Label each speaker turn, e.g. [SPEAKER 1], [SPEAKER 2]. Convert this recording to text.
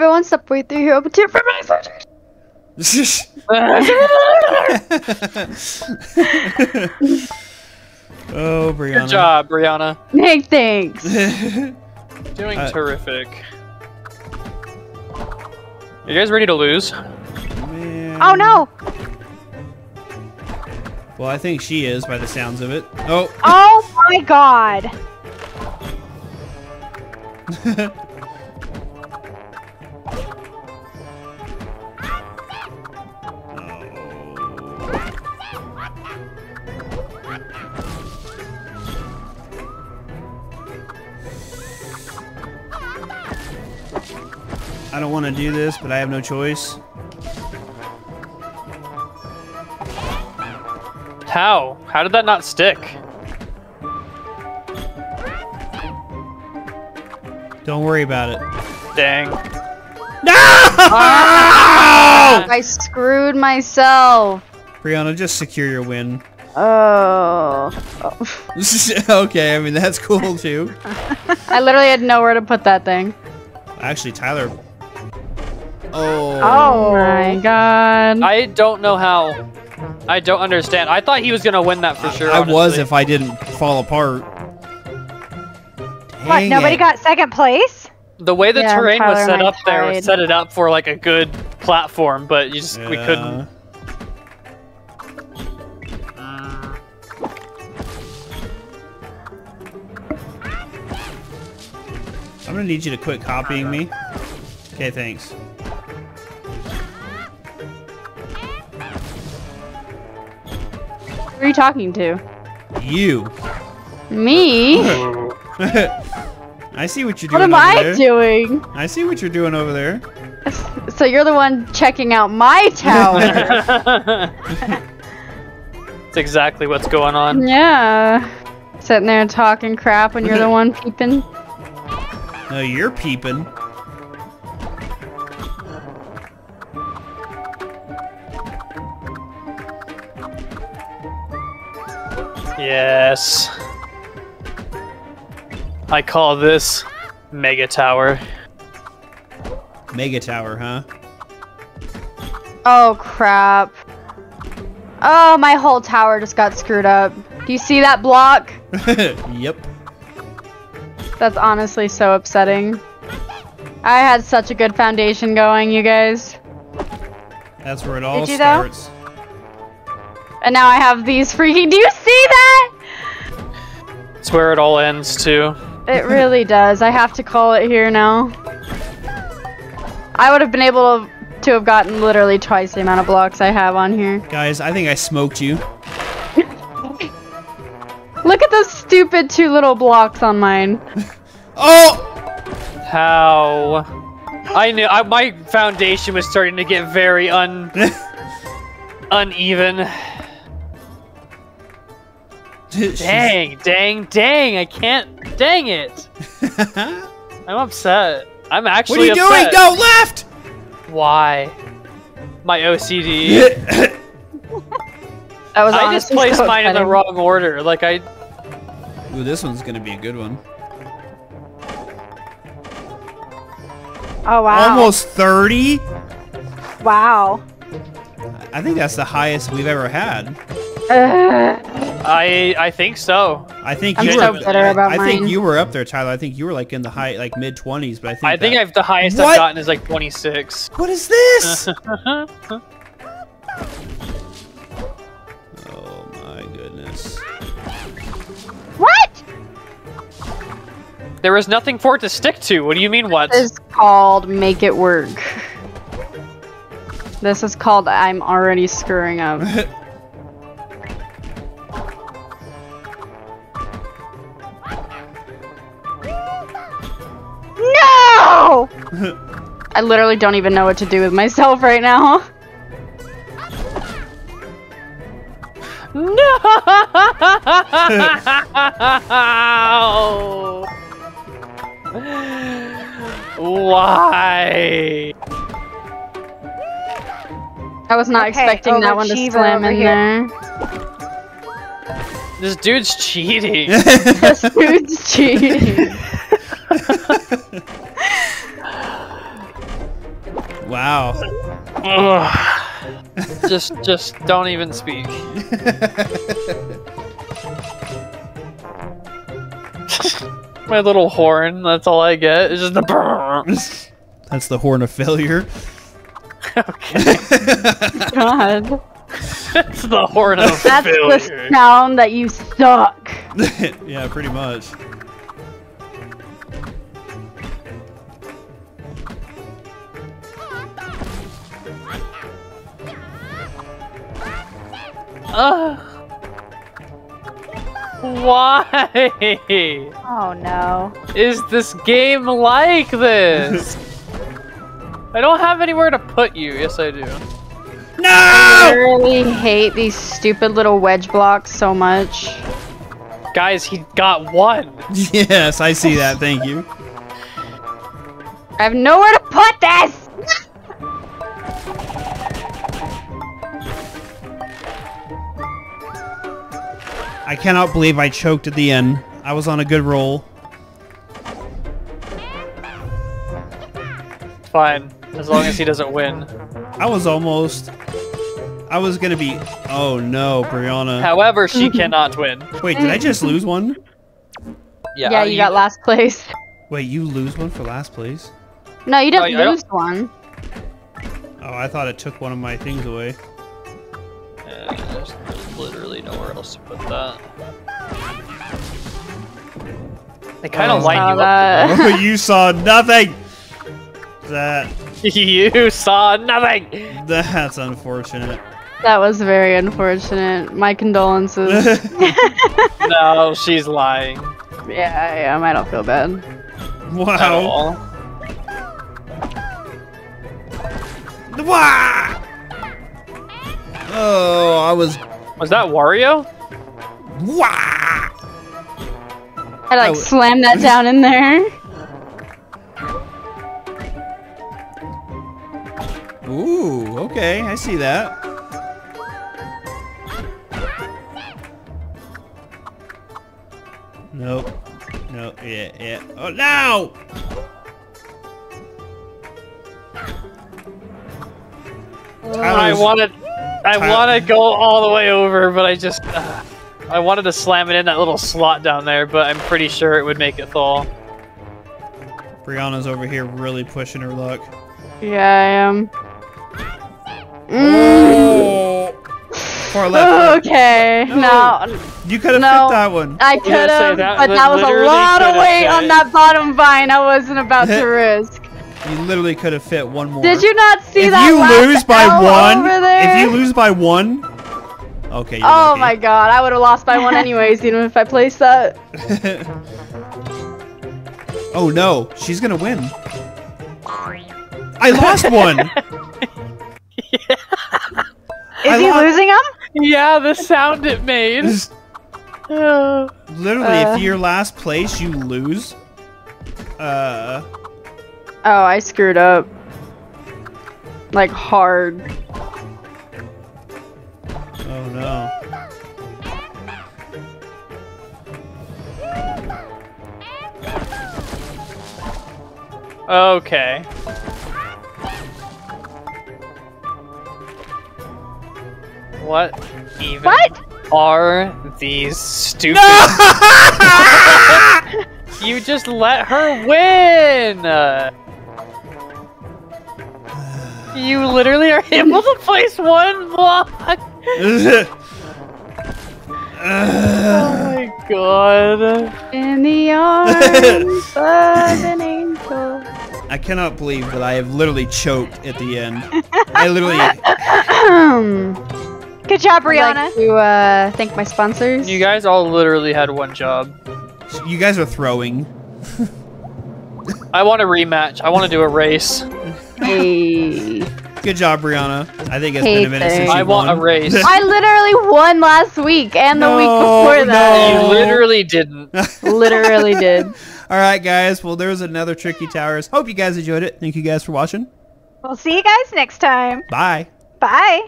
[SPEAKER 1] everyone, Subway through here. Open tier for my
[SPEAKER 2] oh, Brianna.
[SPEAKER 3] Good job, Brianna.
[SPEAKER 1] Hey, thanks.
[SPEAKER 3] Doing
[SPEAKER 2] Uh,
[SPEAKER 3] terrific. You guys ready to lose?
[SPEAKER 2] Man.
[SPEAKER 1] Oh no!
[SPEAKER 2] Well, I think she is by the sounds of it. Oh.
[SPEAKER 1] Oh my god!
[SPEAKER 2] want to do this, but I have no choice.
[SPEAKER 3] How? How did that not stick?
[SPEAKER 2] Don't worry about it.
[SPEAKER 3] Dang.
[SPEAKER 2] No!
[SPEAKER 1] I screwed myself.
[SPEAKER 2] Brianna, just secure your win.
[SPEAKER 1] Oh. oh.
[SPEAKER 2] okay, I mean, that's cool too.
[SPEAKER 1] I literally had nowhere to put that thing.
[SPEAKER 2] Actually, Tyler. Oh.
[SPEAKER 1] Oh my god.
[SPEAKER 3] I don't know how. I don't understand. I thought he was gonna win that for sure.
[SPEAKER 2] I was if I didn't fall apart.
[SPEAKER 4] What? Nobody
[SPEAKER 2] it.
[SPEAKER 4] got second place?
[SPEAKER 3] the way the
[SPEAKER 1] Yeah,
[SPEAKER 3] terrain was set
[SPEAKER 1] and I
[SPEAKER 3] up there was set it up for like a good platform, but you just we couldn't.
[SPEAKER 2] I'm gonna need you to quit copying me. Okay, thanks.
[SPEAKER 1] Who are you talking to?
[SPEAKER 2] You.
[SPEAKER 1] Me?
[SPEAKER 2] I see what you're doing
[SPEAKER 1] What
[SPEAKER 2] doing
[SPEAKER 1] am
[SPEAKER 2] over
[SPEAKER 1] I
[SPEAKER 2] there.
[SPEAKER 1] doing?
[SPEAKER 2] I see what you're doing over there.
[SPEAKER 1] So you're the one checking out my tower.
[SPEAKER 3] That's exactly what's going on.
[SPEAKER 1] yeah. Sitting there talking crap when you're the one peeping.
[SPEAKER 2] No, you're peeping.
[SPEAKER 3] Yes. I call this Mega Tower.
[SPEAKER 2] Mega Tower, huh?
[SPEAKER 1] Oh crap. Oh, my whole tower just got screwed up. Do you see that block?
[SPEAKER 2] yep.
[SPEAKER 1] That's honestly so upsetting. I had such a good foundation going, you guys.
[SPEAKER 2] That's where it all
[SPEAKER 1] Did you though?
[SPEAKER 2] Starts.
[SPEAKER 1] And now I have these freaking- Do you see that?
[SPEAKER 3] It's where it all ends too.
[SPEAKER 1] It really does. I have to call it here now. I would have been able to, to have gotten literally twice the amount of blocks I have on here.
[SPEAKER 2] Guys, I think I smoked you.
[SPEAKER 1] Look at those stupid two little blocks on mine.
[SPEAKER 2] Oh!
[SPEAKER 3] How? I knew I, my foundation was starting to get very un uneven. Dang, dang, dang! I can't. Dang it! I'm upset. I'm actually.
[SPEAKER 2] what are you
[SPEAKER 3] upset.
[SPEAKER 2] doing? Go left!
[SPEAKER 3] Why? My OCD.
[SPEAKER 1] That was
[SPEAKER 3] I just placed
[SPEAKER 1] so
[SPEAKER 3] mine in the wrong order. Like I.
[SPEAKER 2] Ooh, this one's gonna be a good one.
[SPEAKER 4] Oh wow.
[SPEAKER 2] Almost 30?
[SPEAKER 4] Wow.
[SPEAKER 2] I think that's the highest we've ever had.
[SPEAKER 1] Ugh.
[SPEAKER 3] I I think so.
[SPEAKER 2] I think
[SPEAKER 1] I'm
[SPEAKER 2] you
[SPEAKER 1] so
[SPEAKER 2] were.
[SPEAKER 1] bitter about
[SPEAKER 2] I think you were up there, Tyler. I think you were like in the high, like mid 20s. But I think.
[SPEAKER 3] I think I've the highest
[SPEAKER 2] What?
[SPEAKER 3] I've gotten is like 26.
[SPEAKER 2] What is this? oh my goodness.
[SPEAKER 4] What?
[SPEAKER 3] there was nothing for it to stick to. What do you mean? What?
[SPEAKER 1] This is called make it work. This is called I'm already screwing up. I literally don't even know what to do with myself right now.
[SPEAKER 3] No! Why?
[SPEAKER 1] I was not
[SPEAKER 4] Okay,
[SPEAKER 1] expecting that one to slam in
[SPEAKER 4] here.
[SPEAKER 1] there.
[SPEAKER 3] This dude's cheating.
[SPEAKER 1] This dude's cheating.
[SPEAKER 2] Wow.
[SPEAKER 3] Just, just don't even speak. My little horn. That's all I get. It's just the brrr.
[SPEAKER 2] That's the horn of failure. Okay.
[SPEAKER 1] God.
[SPEAKER 3] It's the horn of
[SPEAKER 1] That's
[SPEAKER 3] failure.
[SPEAKER 1] That's the sound that you suck.
[SPEAKER 2] yeah, pretty much.
[SPEAKER 3] Ugh. Why
[SPEAKER 4] Oh no.
[SPEAKER 3] is this game like this? I don't have anywhere to put you. Yes, I do.
[SPEAKER 2] No!
[SPEAKER 1] I really hate these stupid little wedge blocks so much.
[SPEAKER 3] Guys, he got one.
[SPEAKER 2] Yes, I see that. Thank you.
[SPEAKER 1] I have nowhere to put this!
[SPEAKER 2] I cannot believe I choked at the end. I was on a good roll.
[SPEAKER 3] Fine, as long as he doesn't win.
[SPEAKER 2] I was almost. I was gonna be. Oh no, Brianna.
[SPEAKER 3] However, she cannot win.
[SPEAKER 2] Wait, did I just lose one?
[SPEAKER 1] Yeah, yeah you, got last place.
[SPEAKER 2] Wait, you lose one for last place?
[SPEAKER 1] No, you didn't
[SPEAKER 3] I don't-
[SPEAKER 1] lose one.
[SPEAKER 2] Oh, I thought it took one of my things away.
[SPEAKER 3] Yeah, there's, there's literally nowhere else to put that. They kind of line
[SPEAKER 1] Saw
[SPEAKER 3] you up.
[SPEAKER 1] that.
[SPEAKER 2] Oh, you saw nothing. That
[SPEAKER 3] you saw nothing.
[SPEAKER 2] that's unfortunate.
[SPEAKER 1] That was very unfortunate. My condolences.
[SPEAKER 3] No, she's lying.
[SPEAKER 1] yeah, I am. I don't feel bad.
[SPEAKER 3] At
[SPEAKER 2] wow.
[SPEAKER 3] All.
[SPEAKER 2] Wah! Oh, I was.
[SPEAKER 3] Was that Wario?
[SPEAKER 2] Wah!
[SPEAKER 1] I like
[SPEAKER 2] Oh.
[SPEAKER 1] slammed that down in there.
[SPEAKER 2] Ooh, okay, I see that. Nope. No, yeah, yeah. Oh, no!
[SPEAKER 3] I
[SPEAKER 2] Tyler's-
[SPEAKER 3] wanted, I want to go all the way over, but I just, uh, I wanted to slam it in that little slot down there, but I'm pretty sure it would make it fall.
[SPEAKER 2] Brianna's over here really pushing her luck.
[SPEAKER 1] Yeah, I am. Mm.
[SPEAKER 2] Far left.
[SPEAKER 1] Okay,
[SPEAKER 2] No.
[SPEAKER 1] no,
[SPEAKER 2] You could have
[SPEAKER 1] No.
[SPEAKER 2] fit that one.
[SPEAKER 1] I could have,
[SPEAKER 3] that
[SPEAKER 1] but that was a lot of weight on that bottom vine. I wasn't about to risk.
[SPEAKER 2] You literally could have fit one more.
[SPEAKER 1] Did you not see
[SPEAKER 2] if
[SPEAKER 1] that?
[SPEAKER 2] If you
[SPEAKER 1] last
[SPEAKER 2] lose by
[SPEAKER 1] L
[SPEAKER 2] one, if you lose by one, okay. You're
[SPEAKER 1] Oh
[SPEAKER 2] lucky.
[SPEAKER 1] my god, I would have lost by one anyways, even if I placed that.
[SPEAKER 2] oh no, she's gonna win. I lost one.
[SPEAKER 4] Is
[SPEAKER 2] I
[SPEAKER 4] he losing him?
[SPEAKER 3] Yeah, the sound it made.
[SPEAKER 2] Literally,
[SPEAKER 1] Uh.
[SPEAKER 2] if you're last place, you lose. Uh,
[SPEAKER 1] Oh, I screwed up. Like hard.
[SPEAKER 2] oh no.
[SPEAKER 3] okay. What even
[SPEAKER 4] What?
[SPEAKER 3] are these stupid? you just let her win. You literally are able to place one block. Oh my god.
[SPEAKER 1] In the arms of an angel.
[SPEAKER 2] I cannot believe that I have literally choked at the end. I literally.
[SPEAKER 4] Good job, Brianna.
[SPEAKER 1] I'd
[SPEAKER 4] Brianna.
[SPEAKER 1] like to uh, thank my sponsors.
[SPEAKER 3] You guys all literally had one job.
[SPEAKER 2] You guys are throwing.
[SPEAKER 3] I want a rematch. I want to do a race.
[SPEAKER 1] Hey.
[SPEAKER 2] Good job, Brianna. I think it's
[SPEAKER 1] Hey,
[SPEAKER 2] been a minute since
[SPEAKER 1] thanks.
[SPEAKER 2] you
[SPEAKER 3] I want a race.
[SPEAKER 1] I literally won last week and the week
[SPEAKER 2] No,
[SPEAKER 1] before that.
[SPEAKER 2] no.
[SPEAKER 3] You literally didn't.
[SPEAKER 1] Literally did.
[SPEAKER 2] All right, guys. Well, there was another Tricky Towers. Hope you guys enjoyed it. Thank you guys for watching.
[SPEAKER 4] We'll see you guys next time.
[SPEAKER 2] Bye.
[SPEAKER 4] Bye.